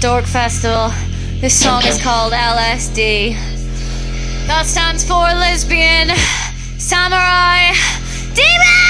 Dork Festival. This song is called LSD. That stands for Lesbian Samurai Demon!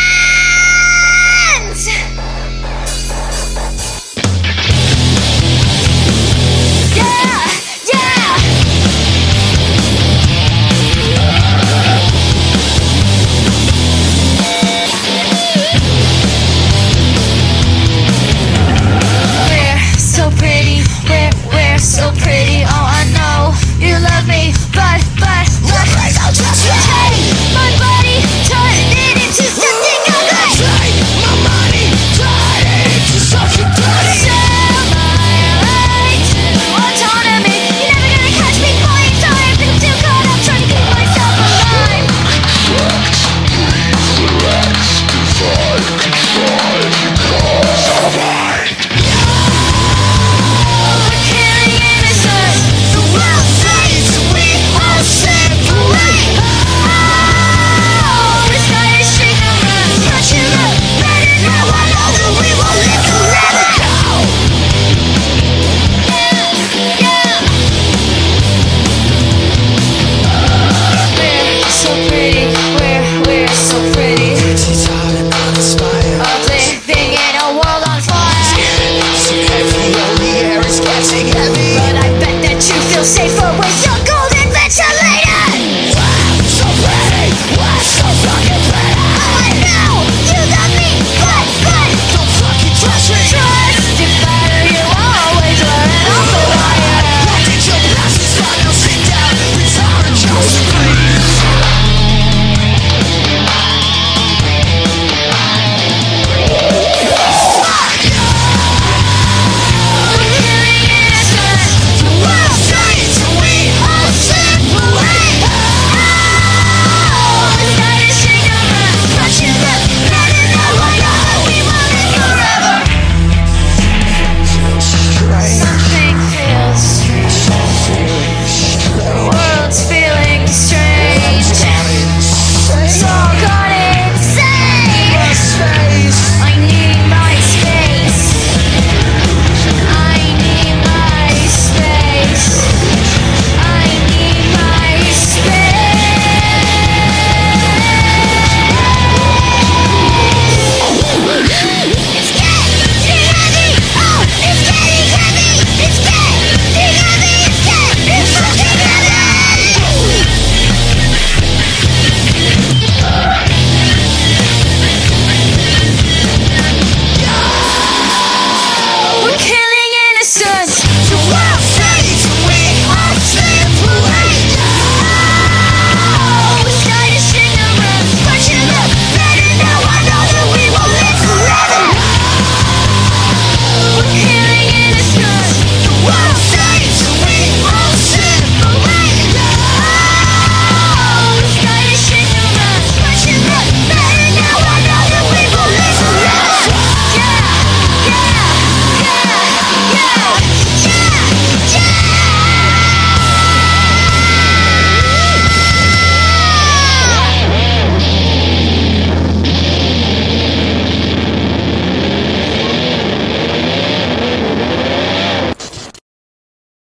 pretty.